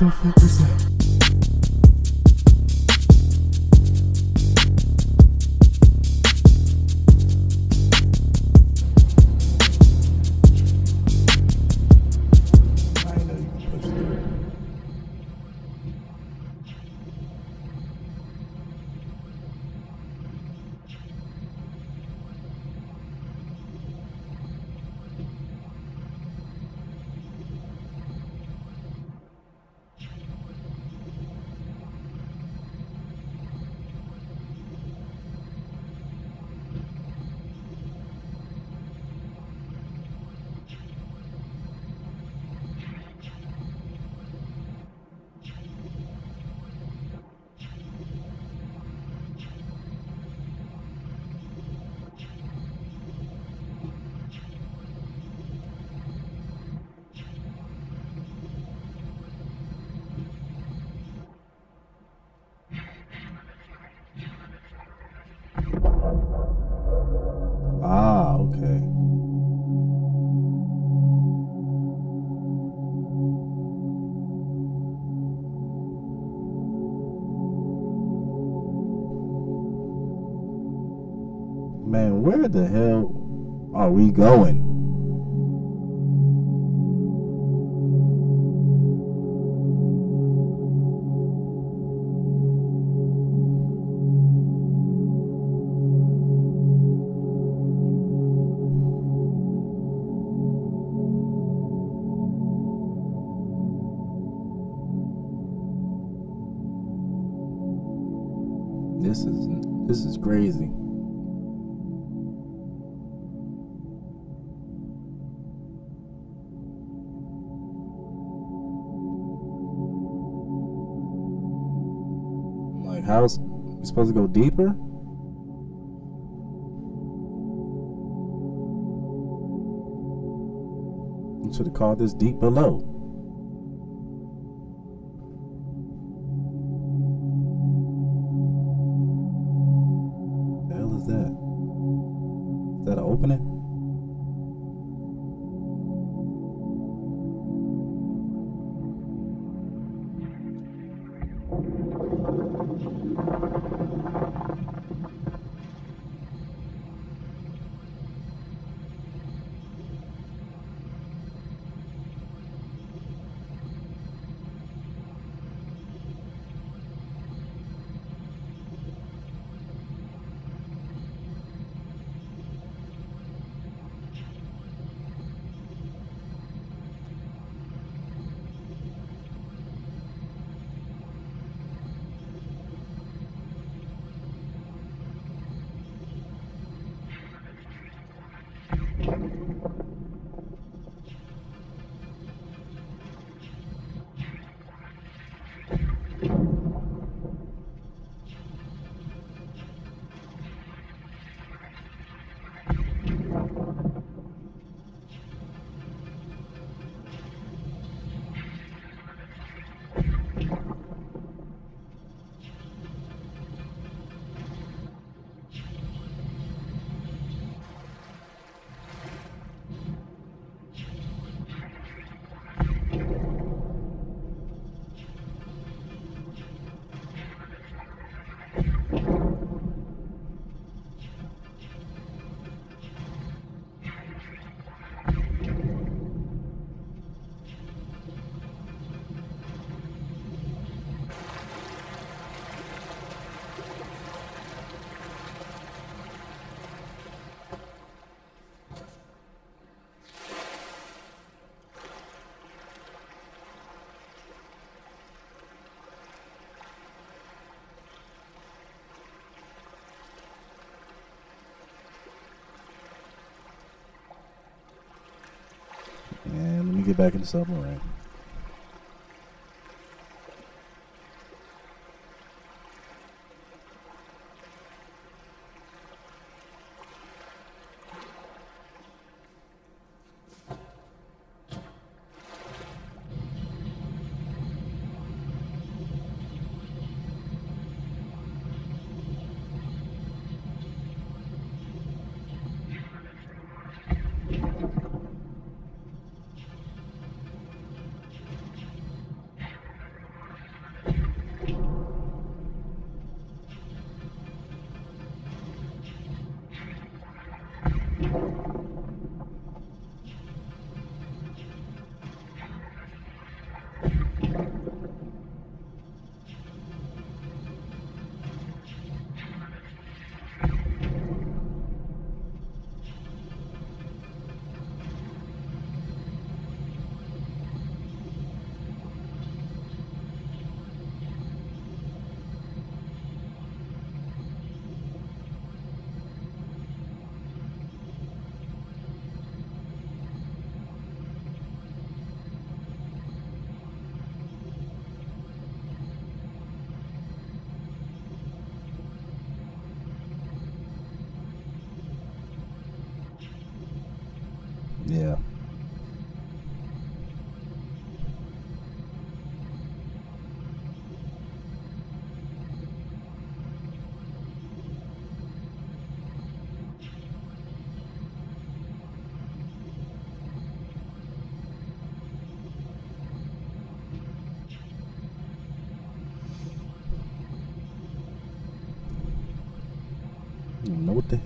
the fuck was that? The hell are we going? Supposed to go deeper? You should have called this deep below. Me get back in the submarine.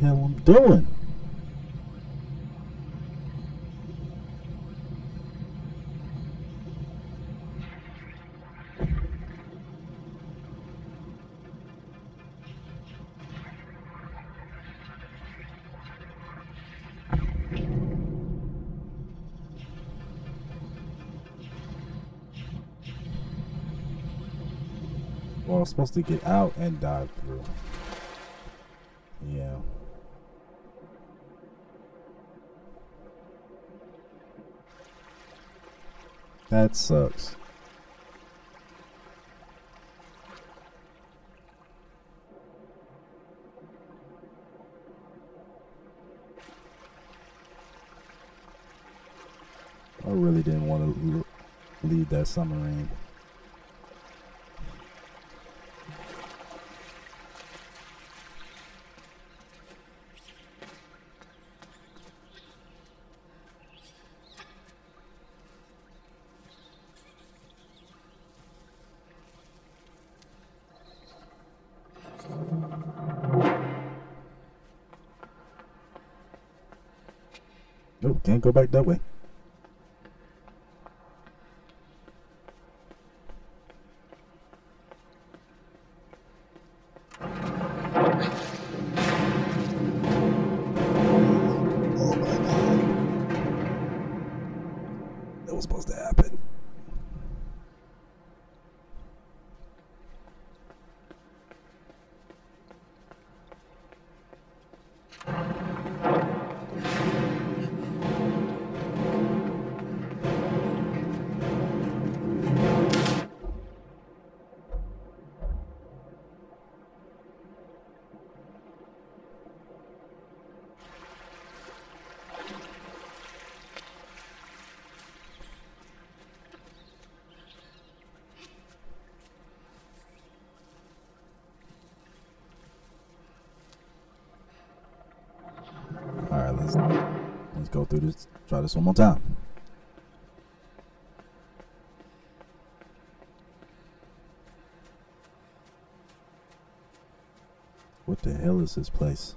Hell I'm doing. Well, I'm supposed to get out and dive through. Yeah. That sucks. I really didn't want to leave that submarine. Nope, can't go back that way. Oh my god. That was supposed to happen. Let's let's go through this. Try this one more time. What the hell is this place?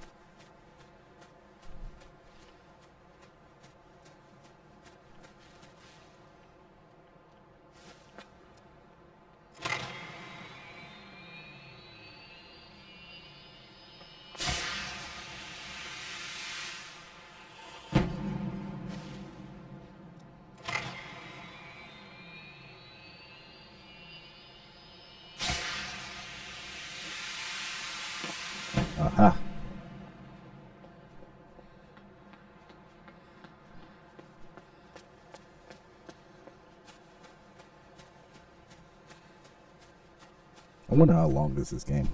Aha. I wonder how long is this game.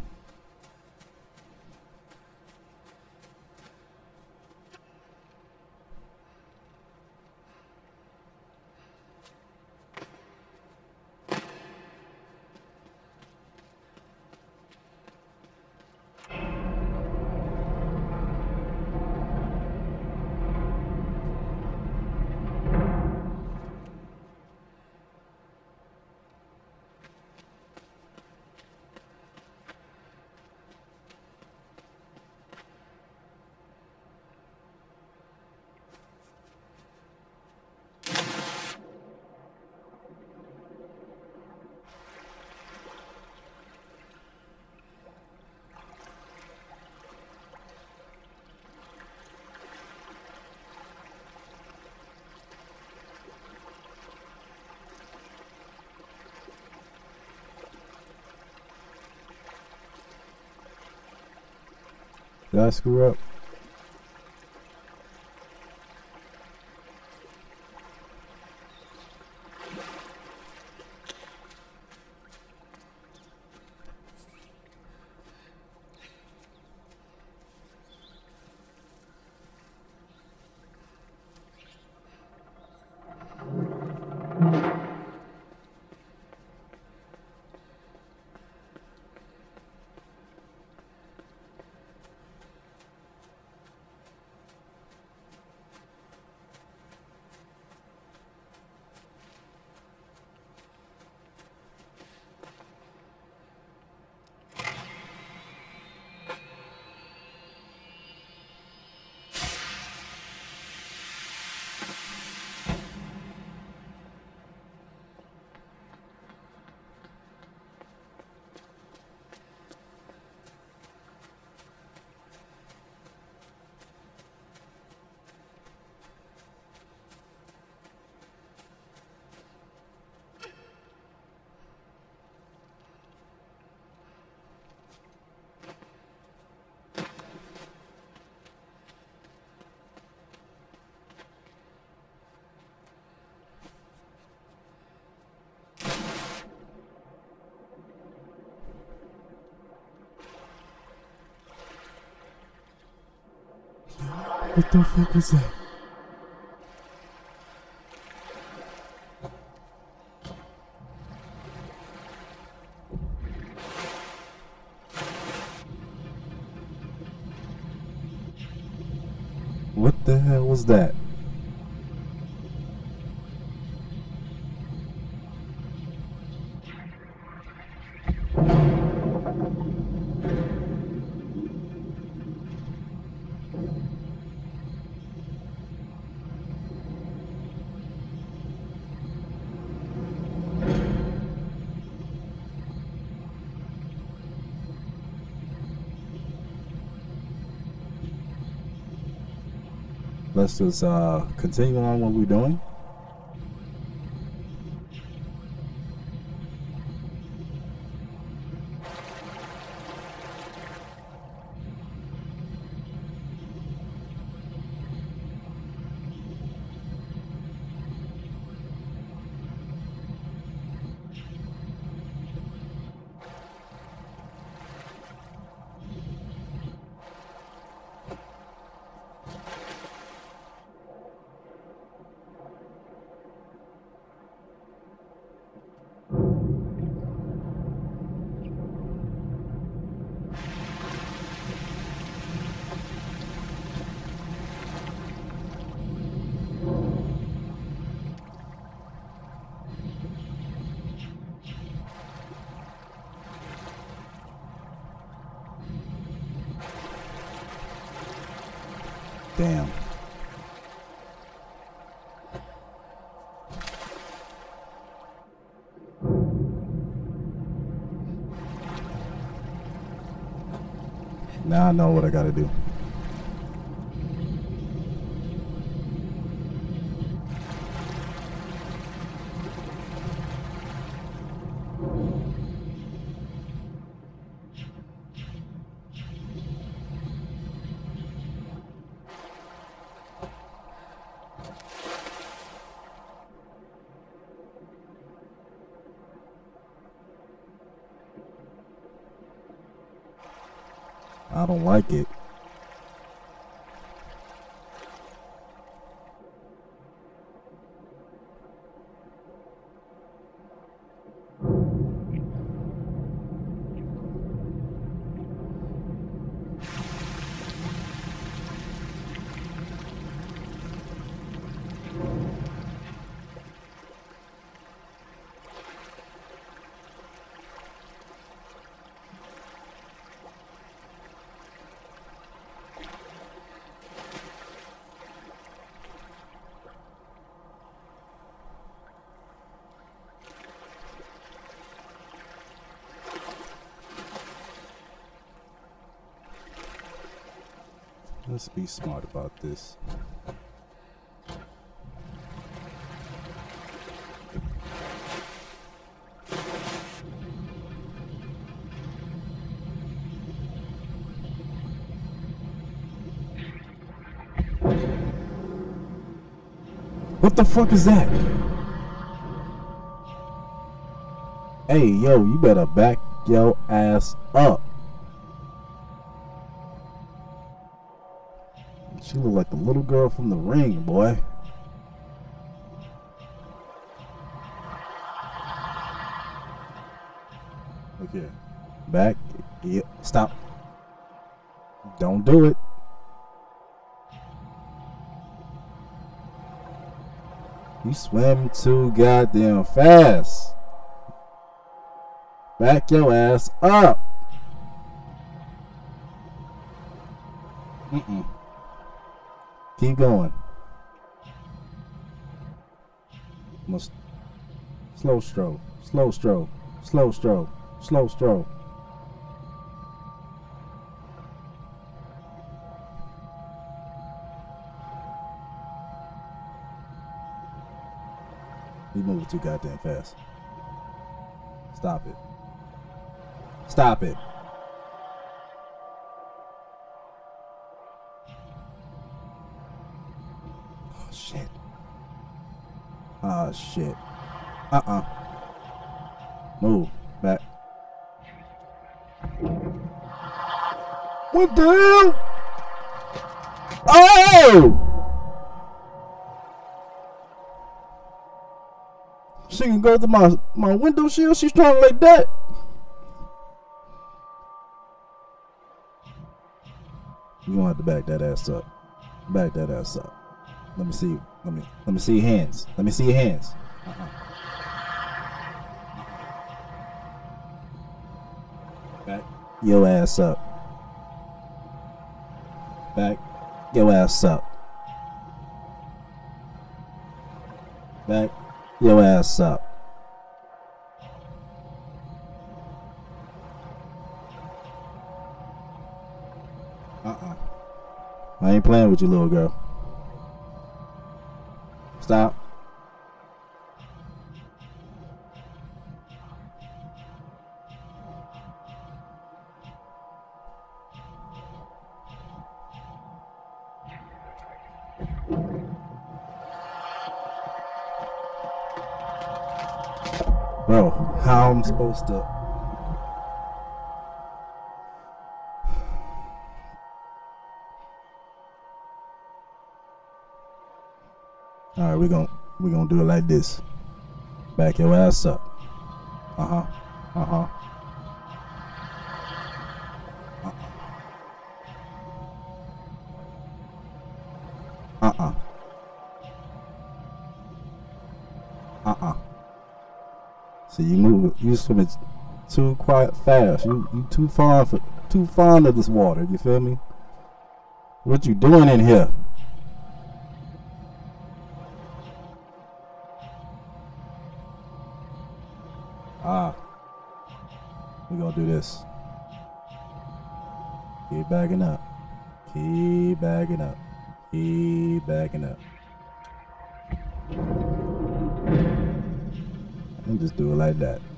Did I screw up? What the fuck was that? What the hell was that? Let's just uh, continue on what we're doing. Damn. Now I know what I gotta do. I don't like it. Let's be smart about this. What the fuck is that? Hey, yo, you better back your ass up. Okay. Back. Stop. Don't do it. You swim too goddamn fast. Back your ass up. Mm-mm. Keep going. Must slow stroke, slow stroke, slow stroke, slow stroke. You moving too goddamn fast. Stop it. Stop it. Oh shit. Oh shit. Uh-uh. Move. What? Oh! She can go through my, my window shield. She's strong like that. You gonna have to back that ass up. Back that ass up. Let me see. Let me let me see your hands. Let me see your hands. Uh-uh. Back your ass up. Back your ass up. Back your ass up. Uh-uh. I ain't playing with you, little girl. Stop. To All right, we're to we're to do it like this. Back your ass up. See, you move, you swimming too quiet fast. You you too fond for too fond of this water. You feel me? What you doing in here? Ah. We're gonna do this. Keep backing up. Keep backing up. Keep backing up. And just do it like that.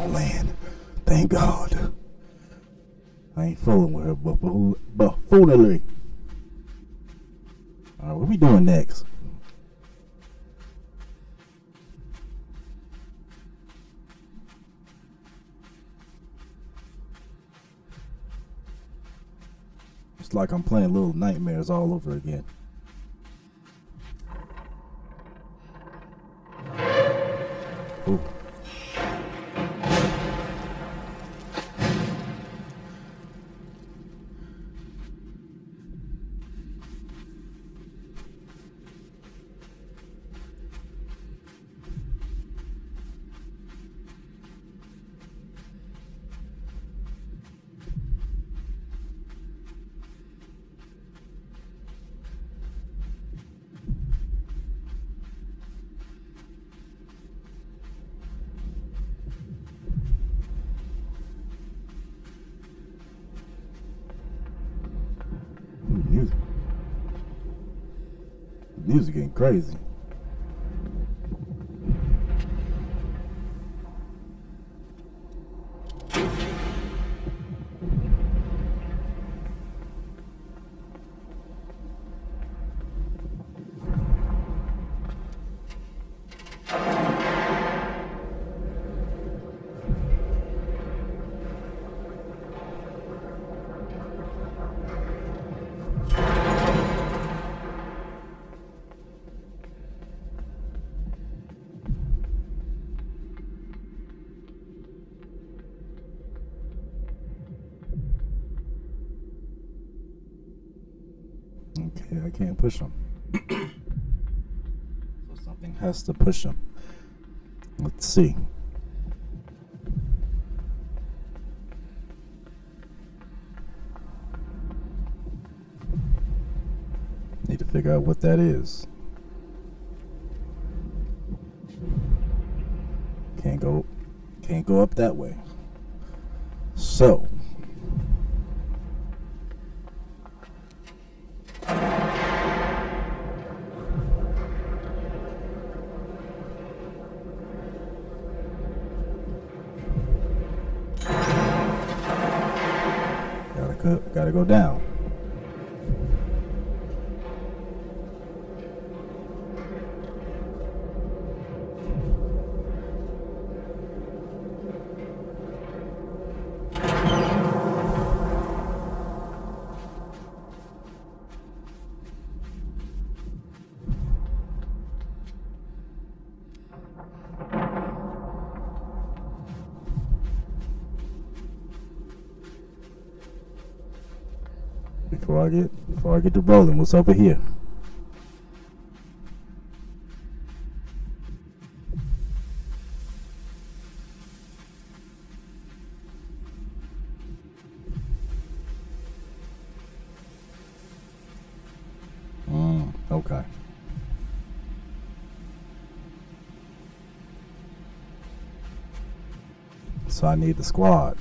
Land. Thank God. I ain't fooling with her buffoon- buffoonery. Alright, what we doing next? It's like I'm playing Little Nightmares all over again. Crazy. I can't push them. so something has to push them. Let's see. Need to figure out what that is. Can't go can't go up that way. So Gotta, go down. I get to rolling, what's over here? Mm, okay. So I need the squad.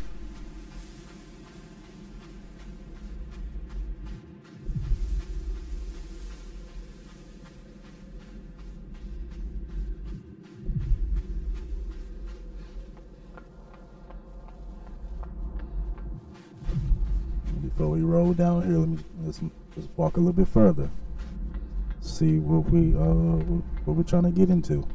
Walk a little bit further. See what we uh what we're trying to get into.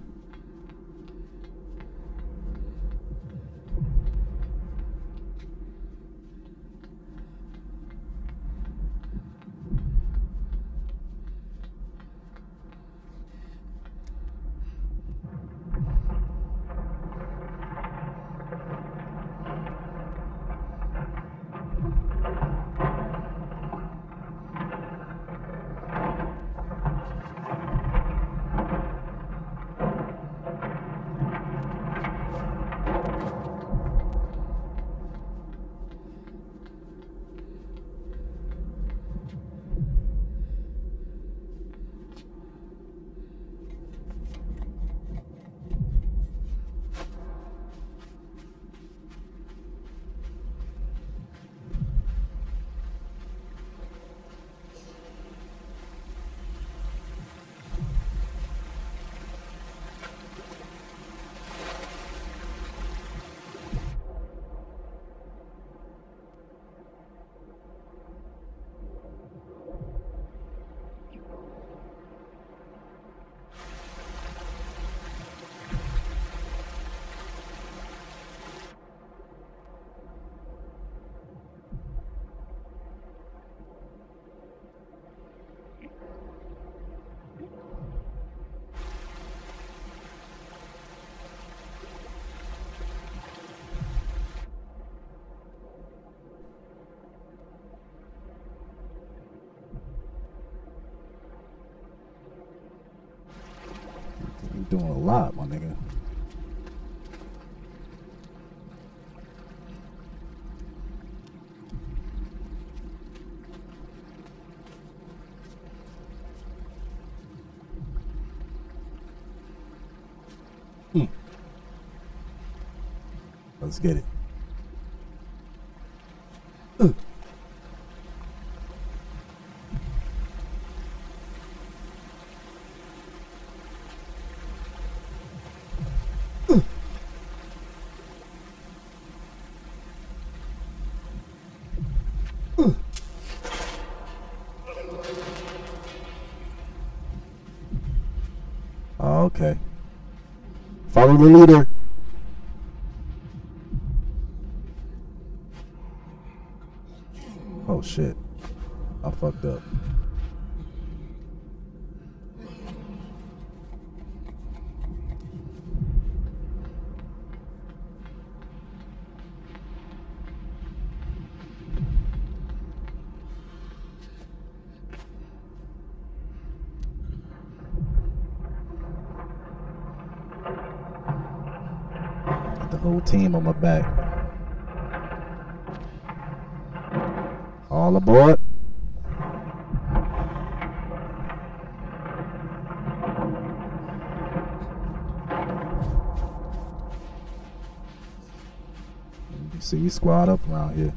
Doing a lot, my nigga. Hmm. Let's get it. Uh. Okay. The leader. The whole team on my back. All aboard. See you squad up around here.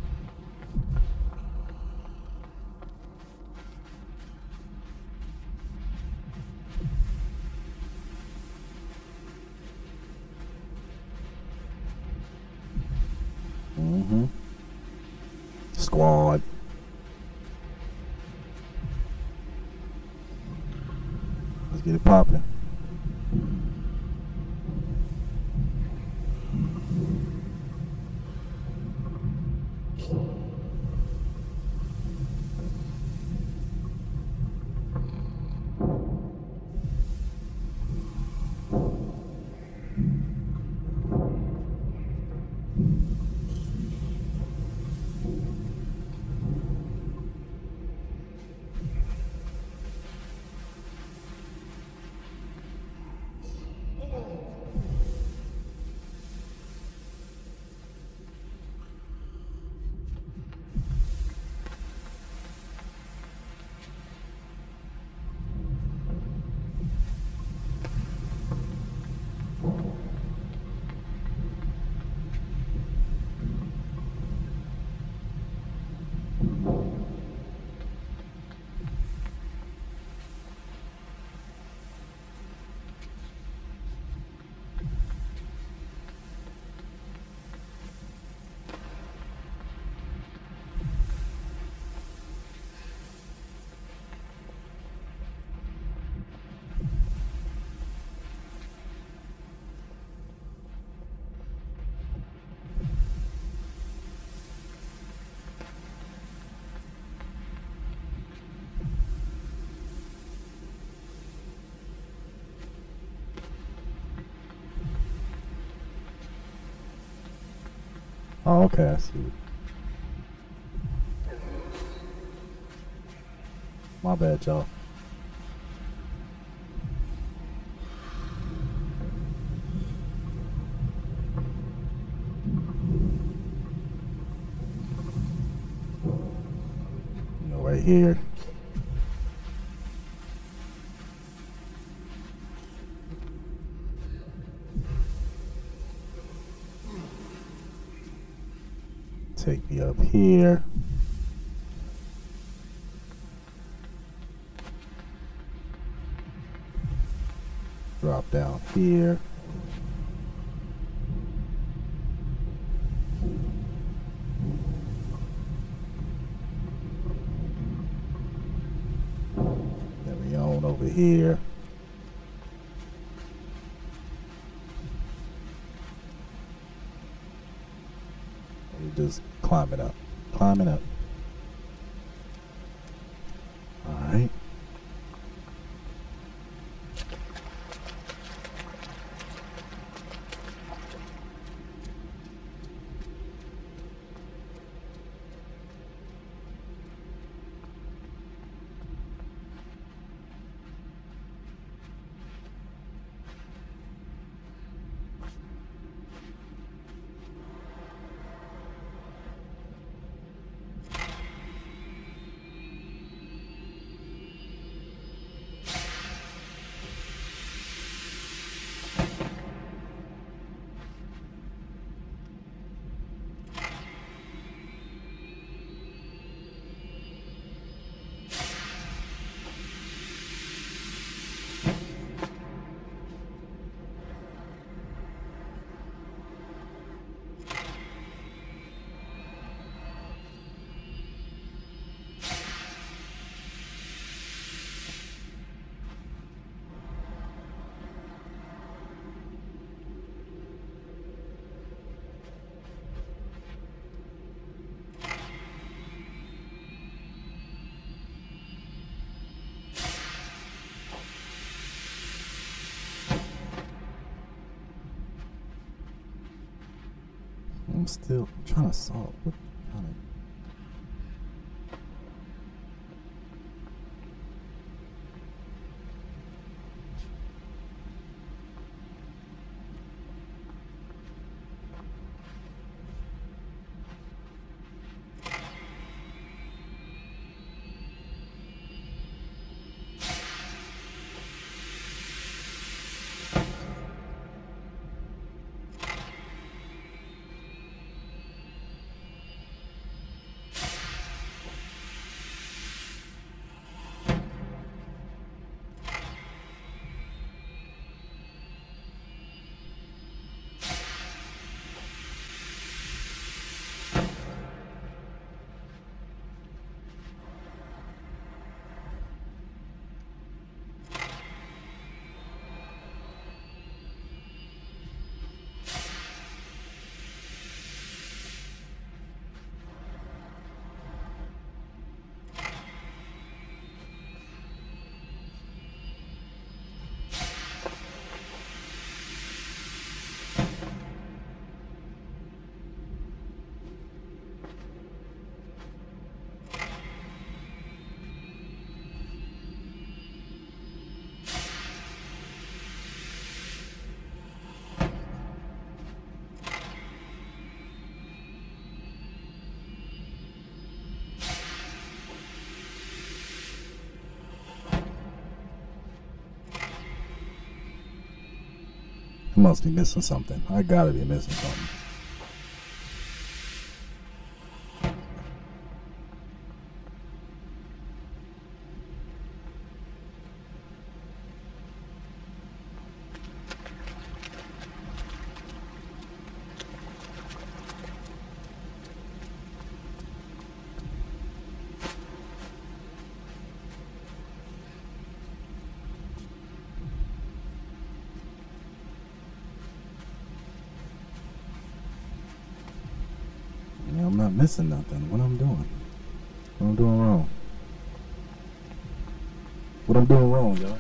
Okay, I see. My bad, y'all. Here. Take me up here. Drop down here. Then we on over here. We just climbing up, climbing up. All right. I'm still trying to solve. What must be missing something. I gotta be missing something. Missing nothing. What I'm doing? What I'm doing wrong? What I'm doing wrong, y'all?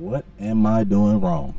What am I doing wrong?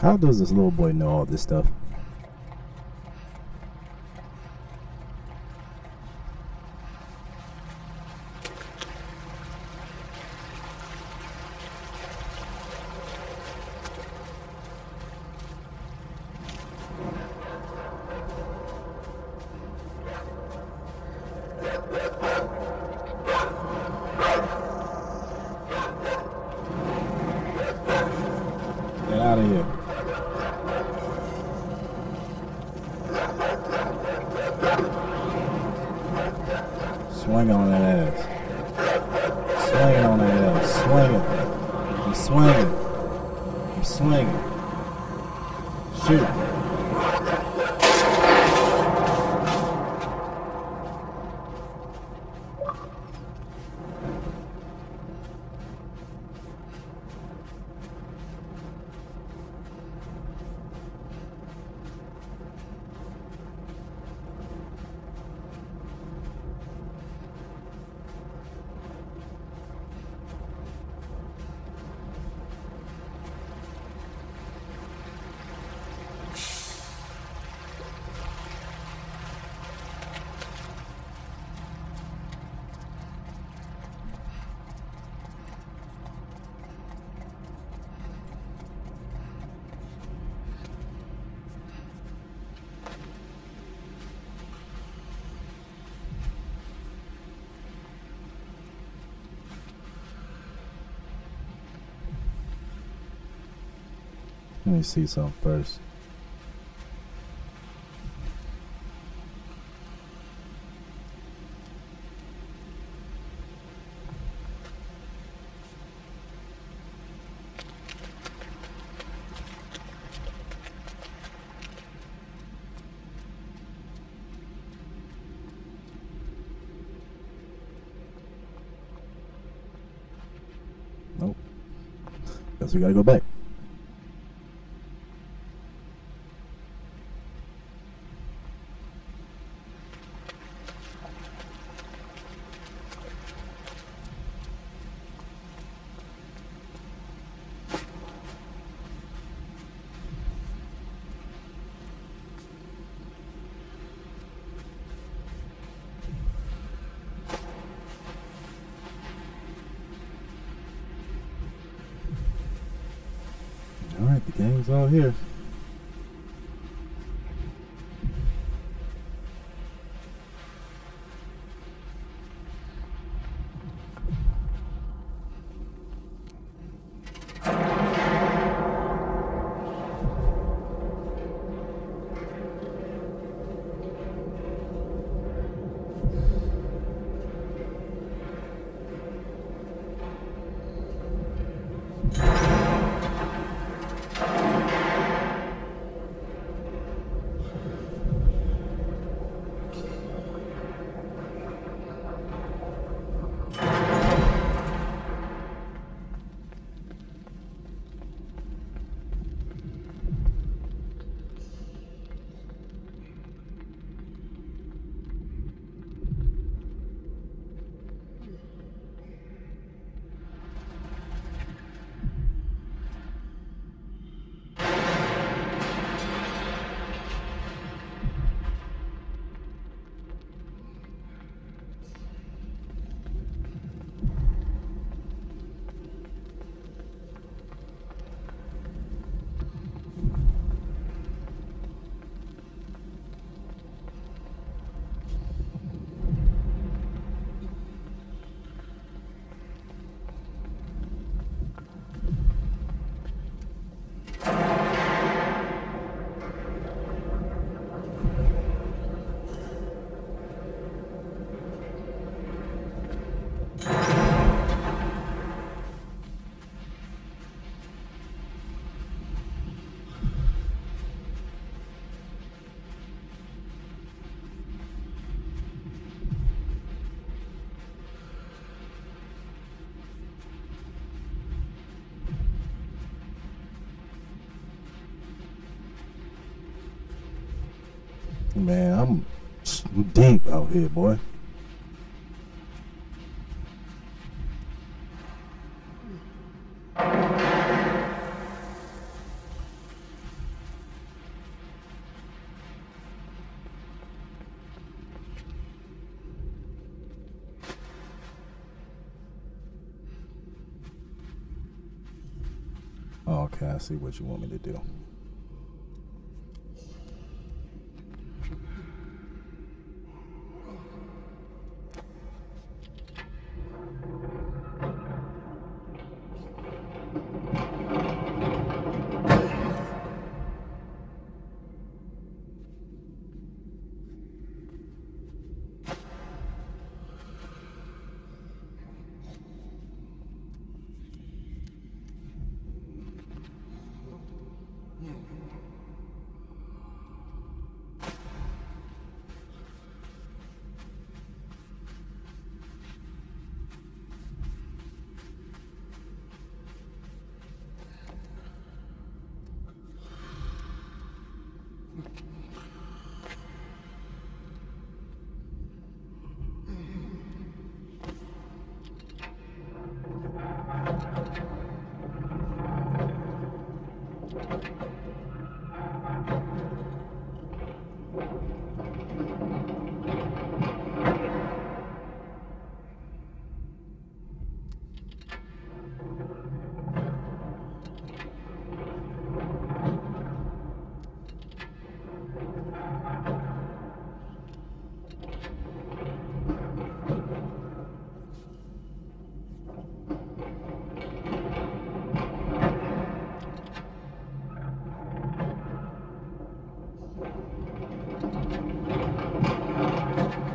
How does this little boy know all this stuff? Let me see some first. Nope. Guess we gotta go back. Here. Man, I'm deep out here, boy. Oh, okay, I see what you want me to do.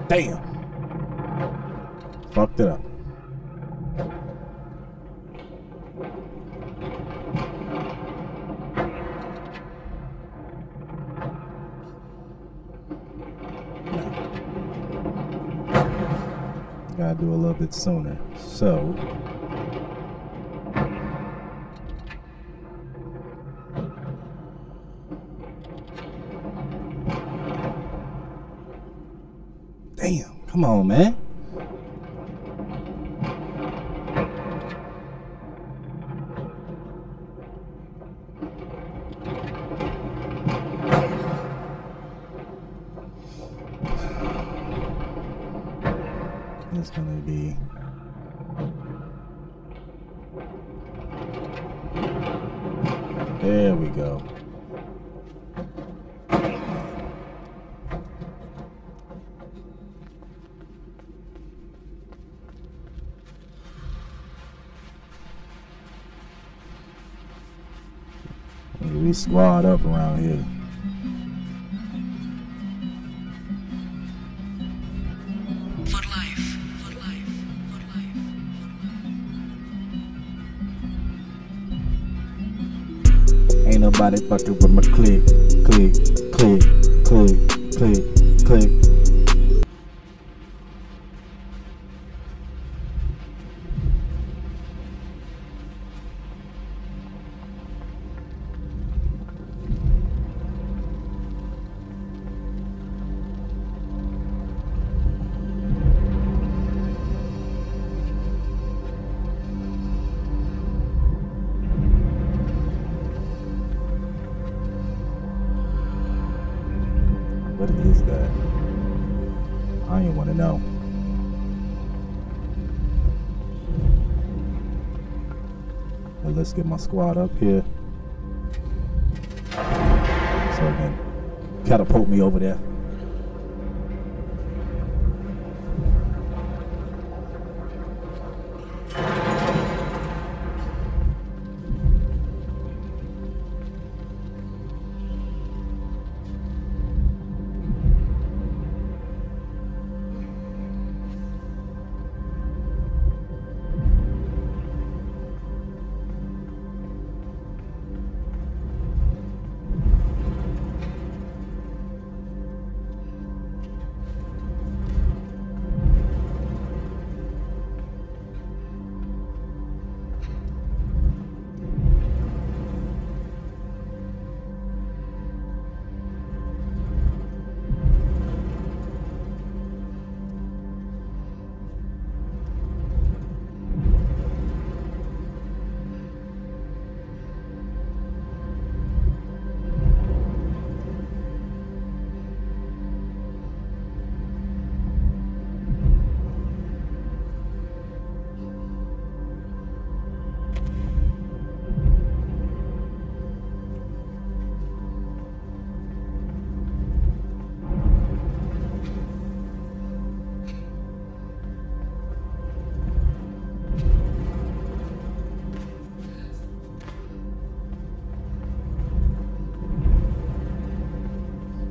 Damn. Fucked it up. Gotta do a little bit sooner. So come on, man. Squad up around here. For life, for life, for life, Ain't nobody fucking with my click, get my squad up here. So I can catapult me over there.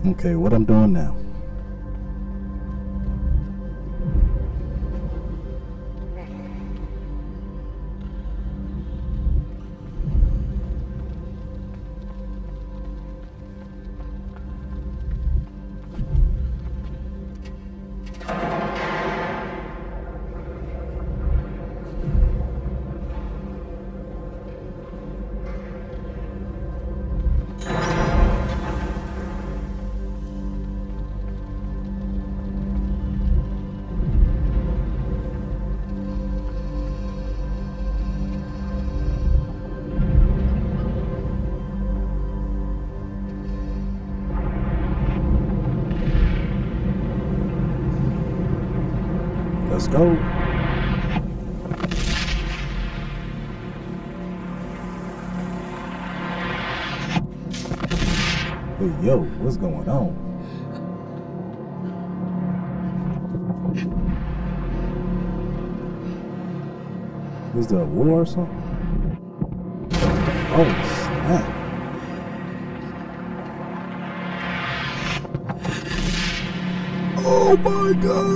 Okay, what I'm doing now? Go. Hey, yo, what's going on? Is there a war or something? Oh, snap. Oh my god!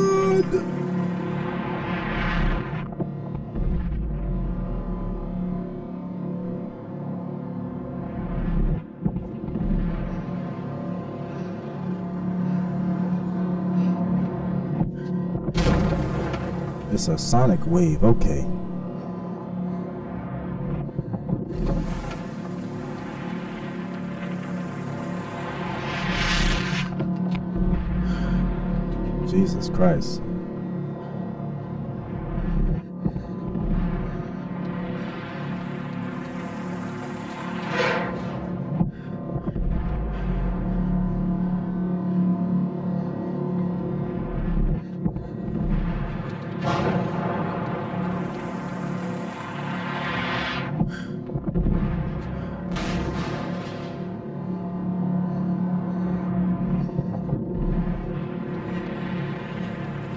A sonic wave, okay. Jesus Christ.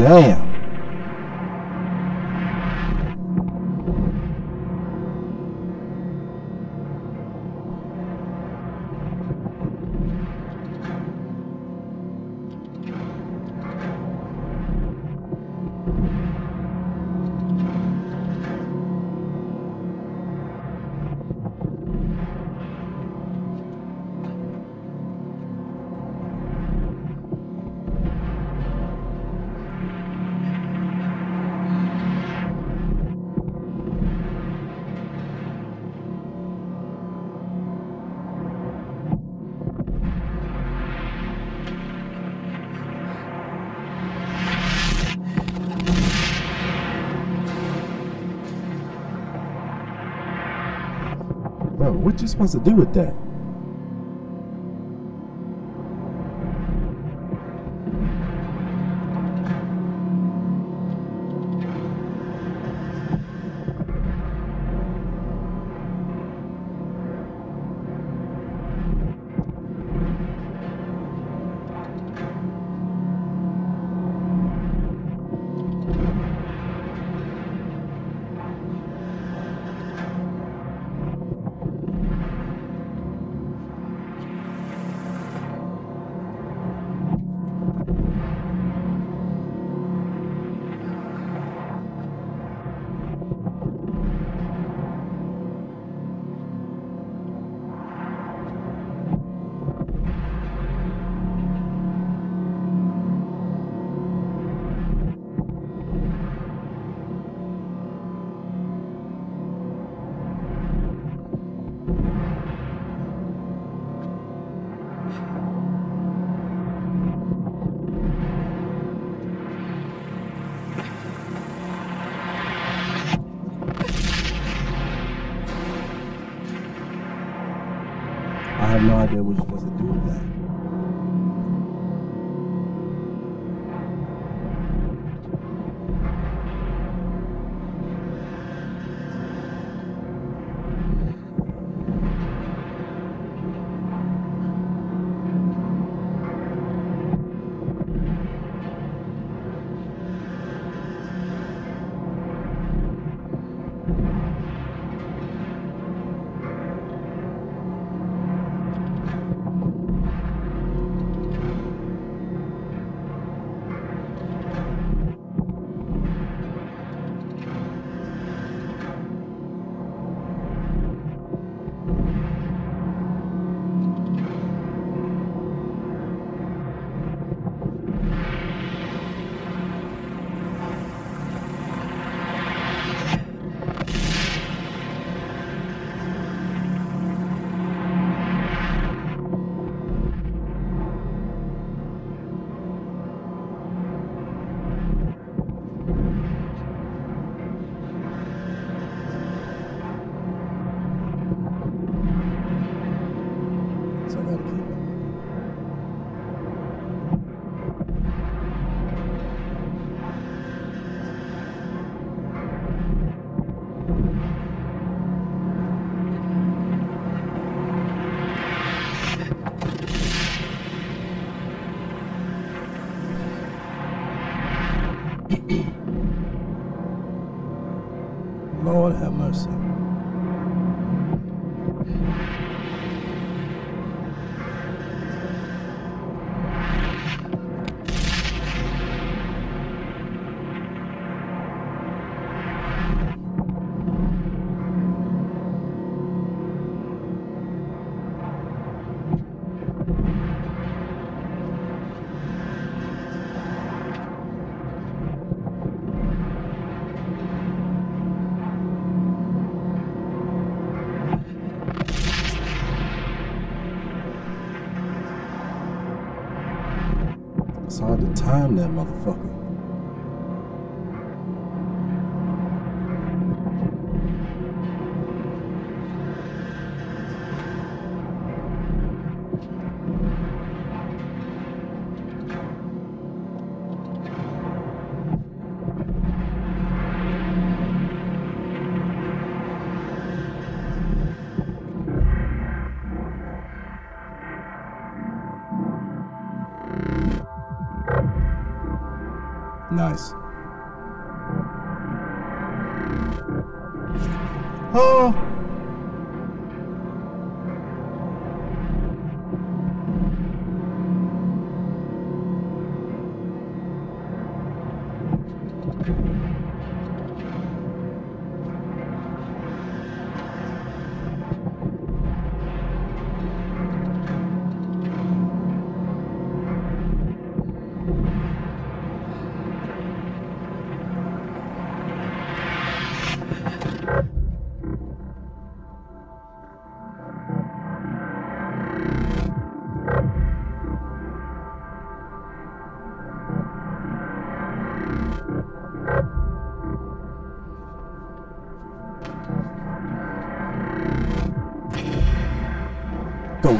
Damn. You supposed to do with that? there was to time that motherfucker.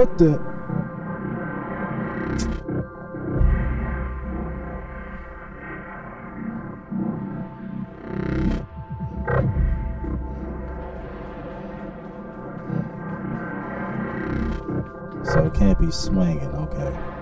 What the? So it can't be swinging, okay.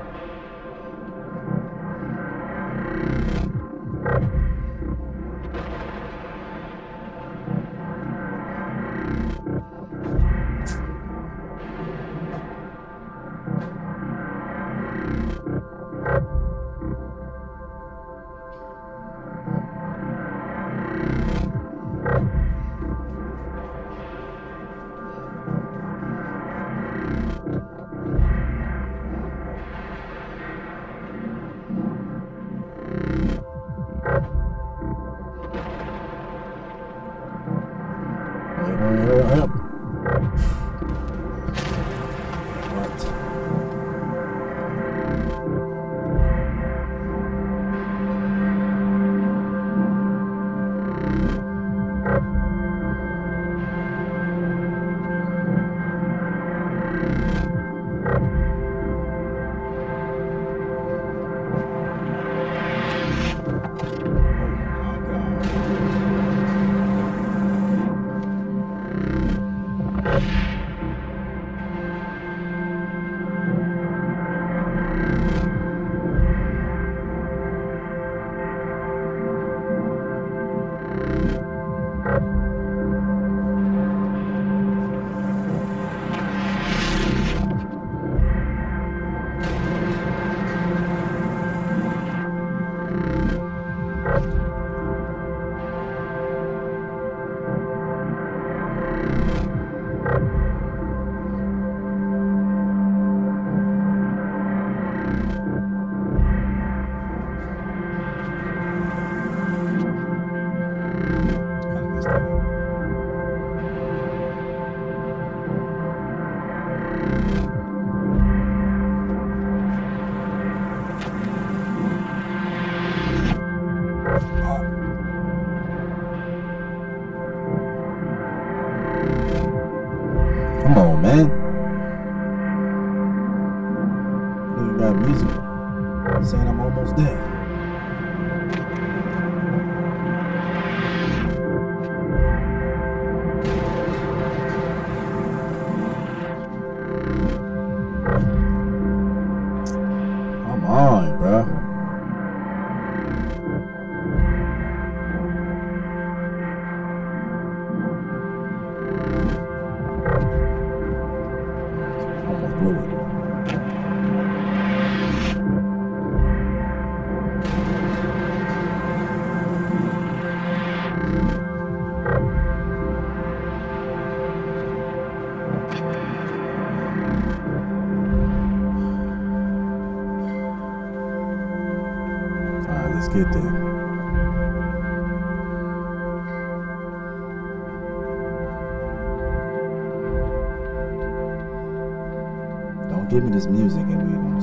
Don't give me this music and we gonna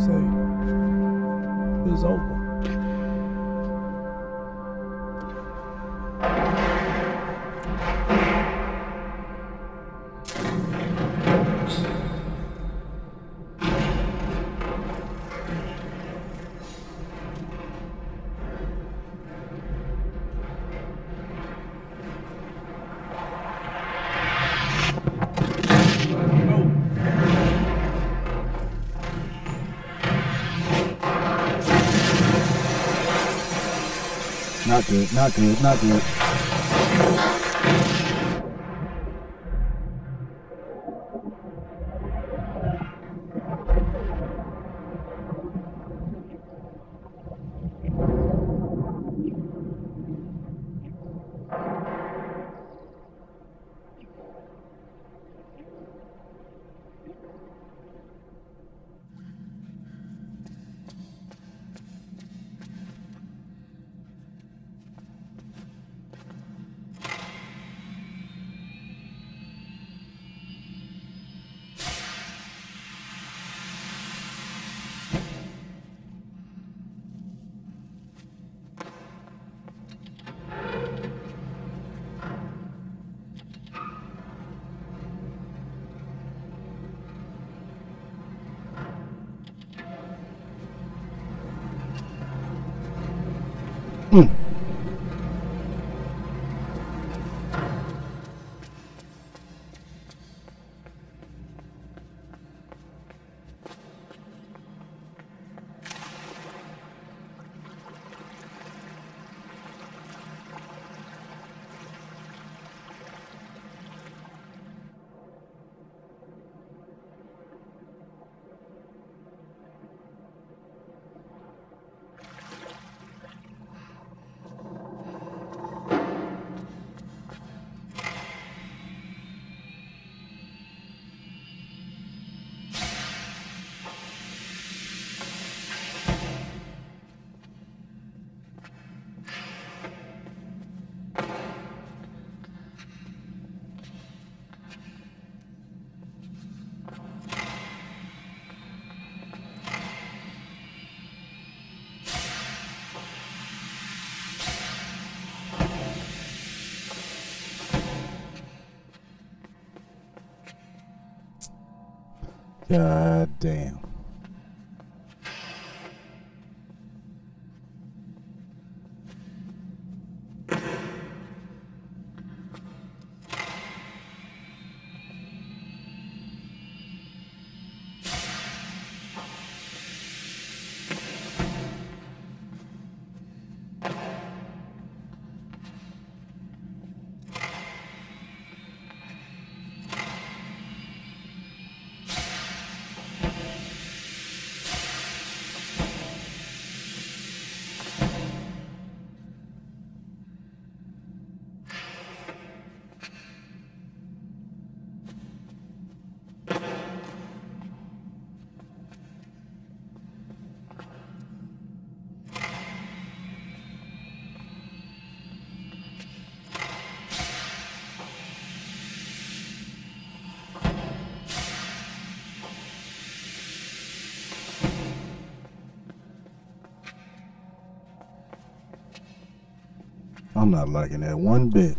say it's over. Not good, not good, God damn. I'm not liking that one bit.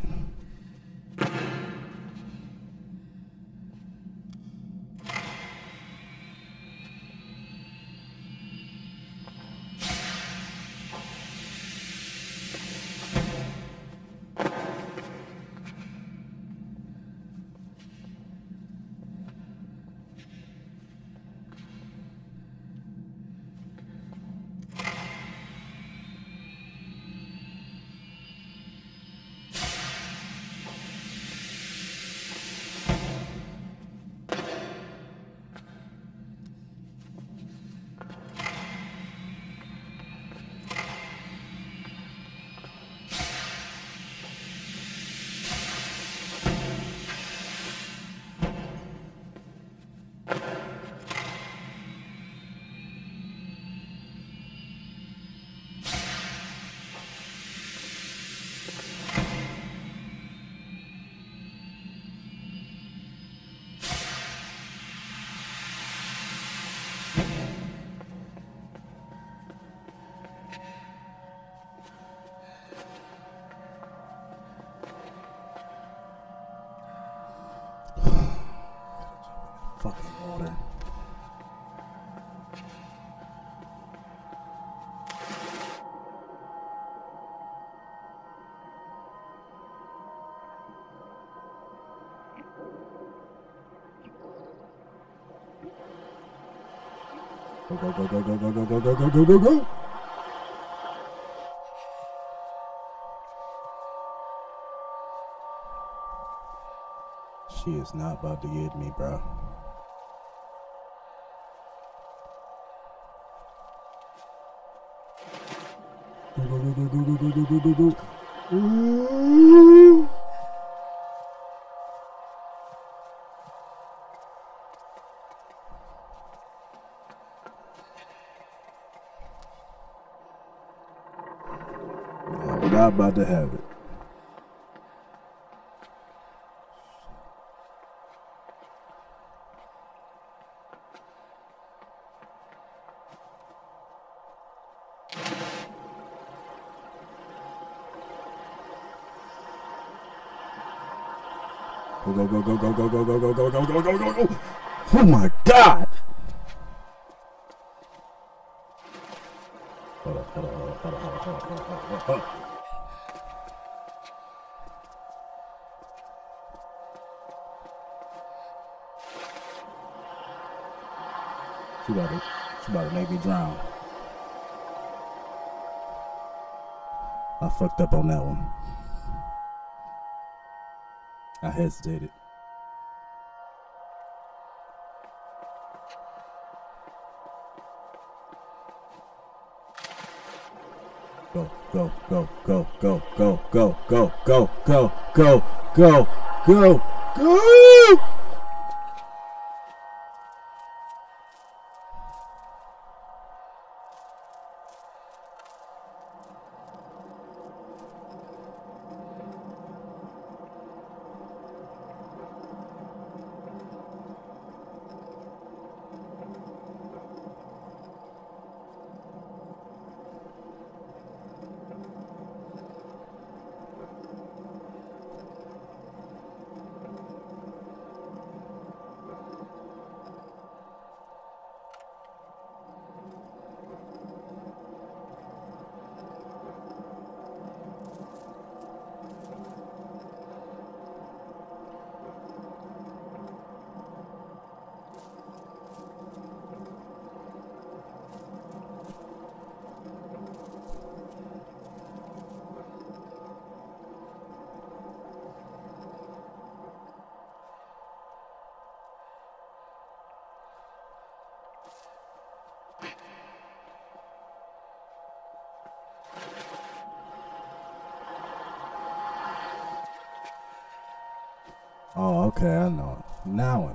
Go, go, go, go, go, go, go, go, go, go, go, go. She is not about to get me, bro. Go, go, go, go, go, go, go, go, go, go. Ooh. I'm not to have it. Fucked up on that one. I hesitated. Go, go, go, go, go, go, go, go, go, go, go, go, go, Oh, okay, I know. Now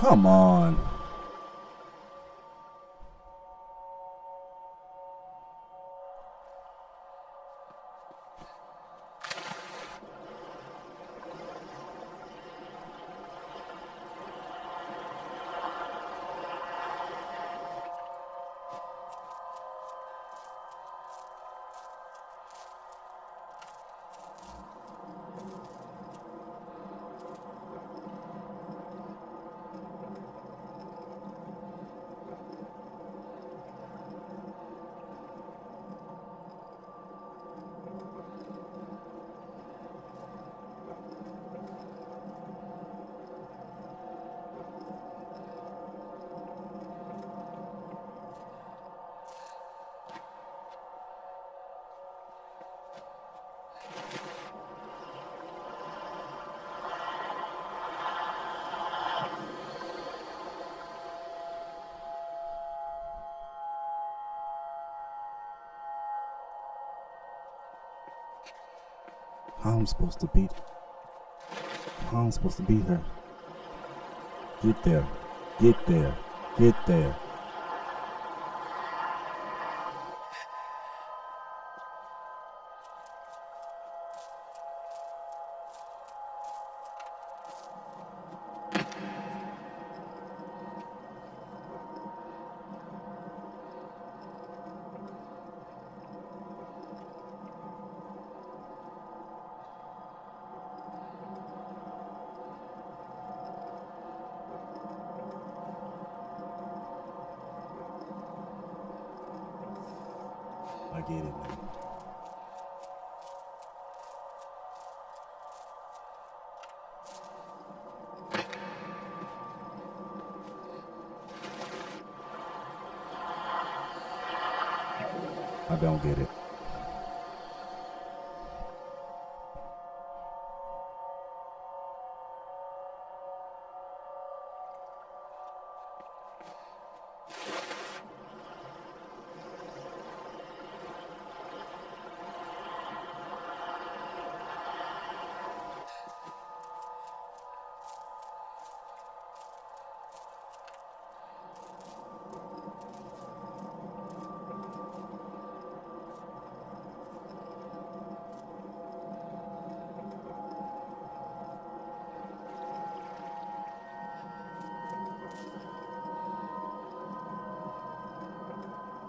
Come on. I'm supposed to beat I'm supposed to beat her? Get there. Get there. Get there.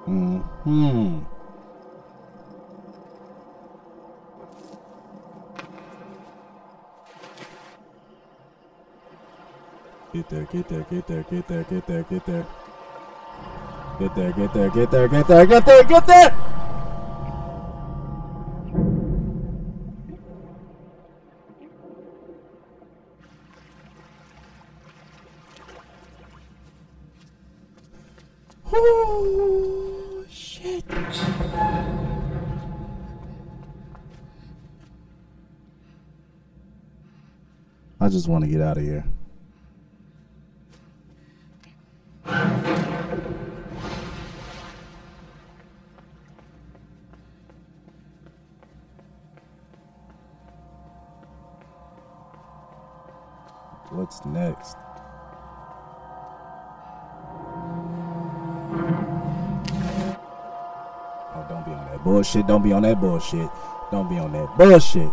Hmm. Get there, get there, get there, get there, get there, get there. Get there, get there, get there, get there, get there, get there! Oh, just want to get out of here. What's next? Oh, don't be on that bullshit. Don't be on that bullshit. Don't be on that bullshit.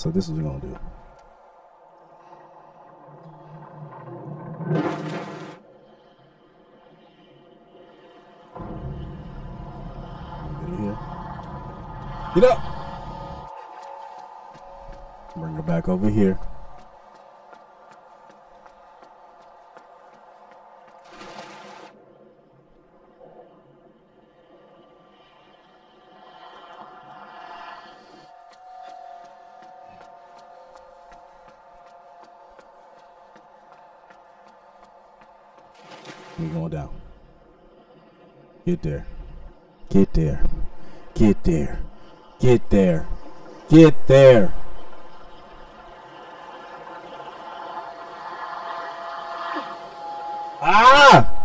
So this is what we're gonna do. Get up. Bring her back over here. We going down. Get there. Get there. Get there. Get there. Get there. Ah!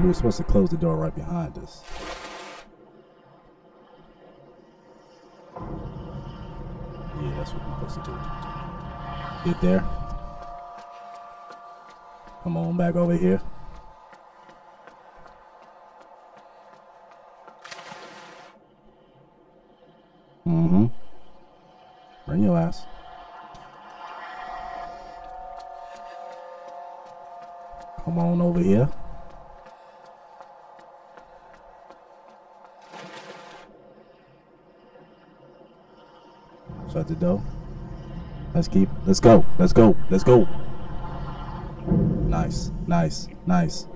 we were supposed to close the door right behind us. Yeah, that's what we're supposed to do. Get there. Come on back over here. Mm-hmm. Bring your ass. Come on over here. Shut the door. Let's keep. Let's go. Let's go. Let's go. Nice. Nice. Nice.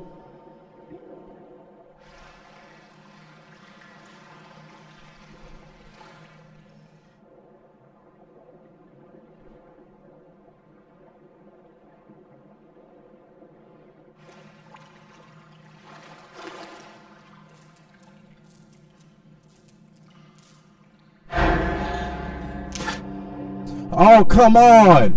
Oh, come on!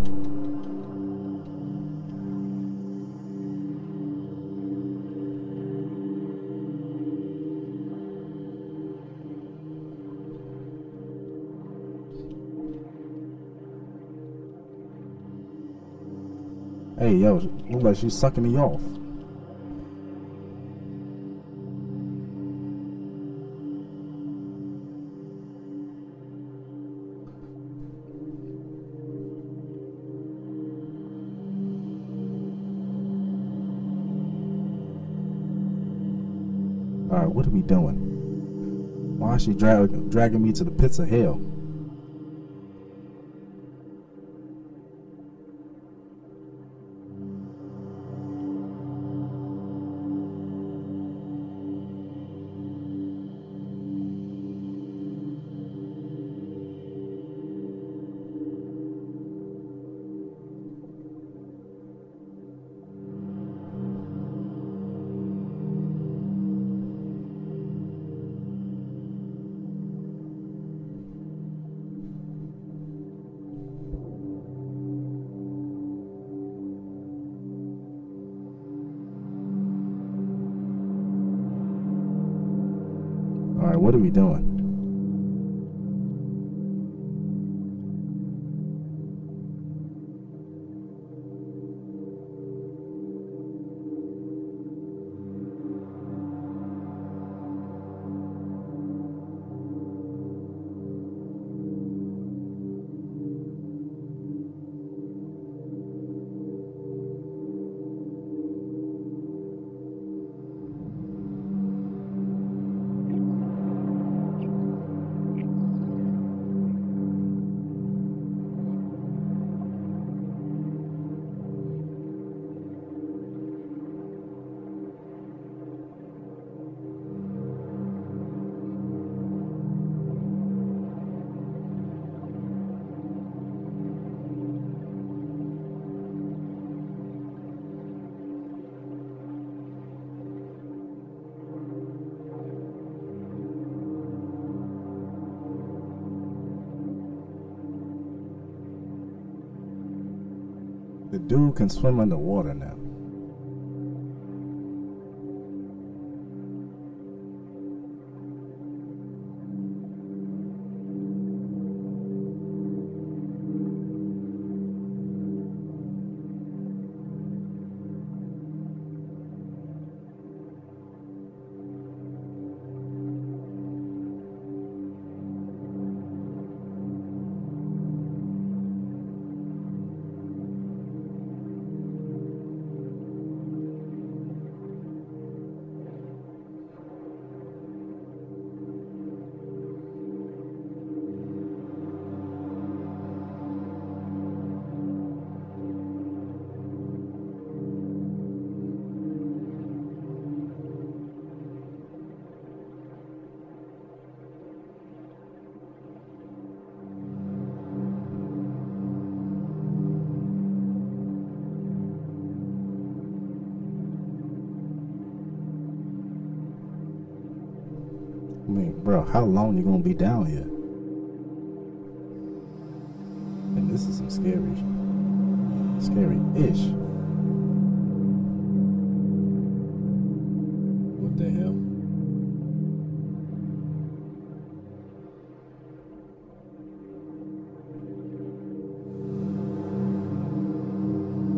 Hey, yo, look like she's sucking me off. What are we doing? Why is she drag- dragging me to the pits of hell? What are we doing? Dude can swim underwater now. How long you gonna be down here? And this is some scary, scary ish. What the hell?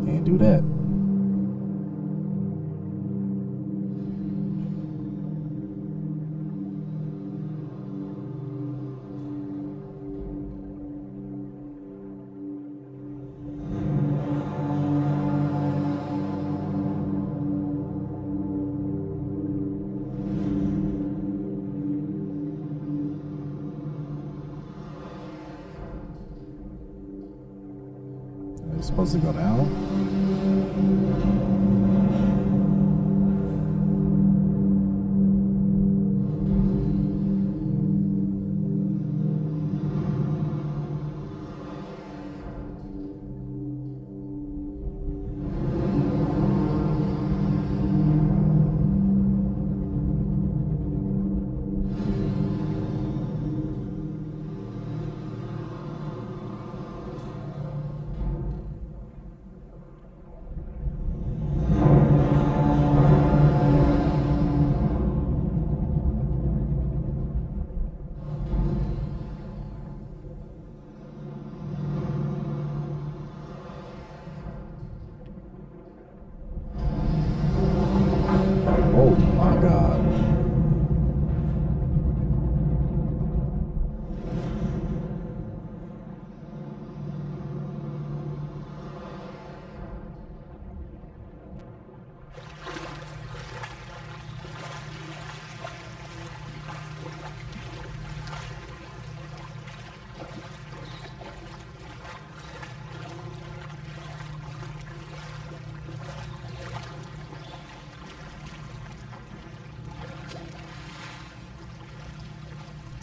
Can't do that. Supposed to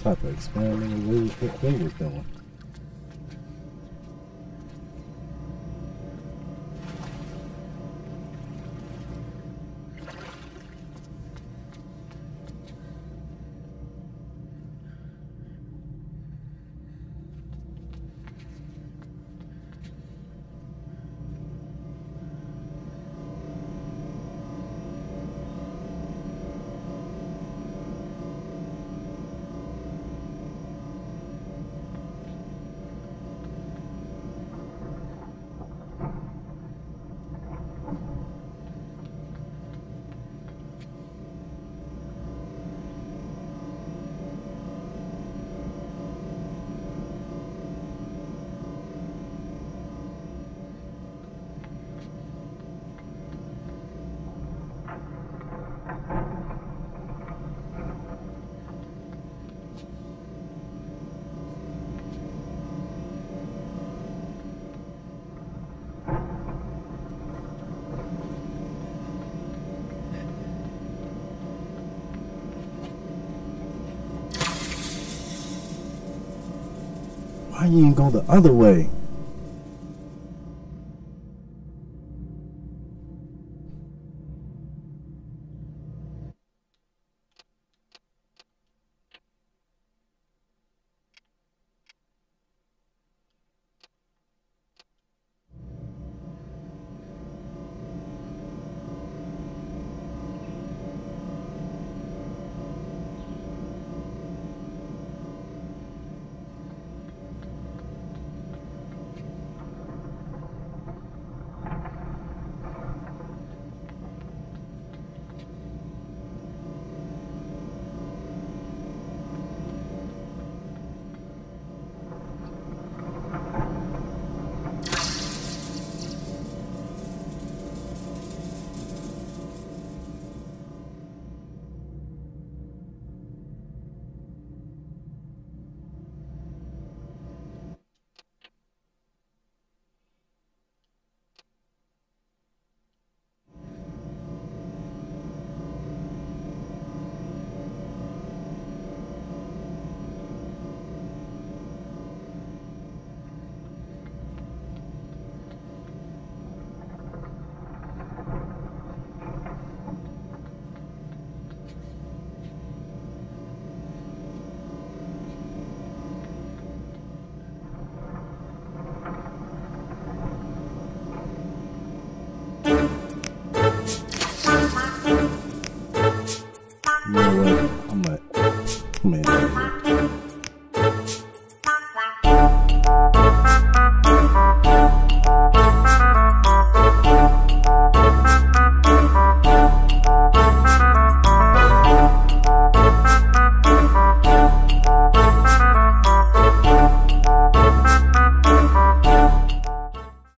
type of experiment was what they was doing. Why you ain't go the other way?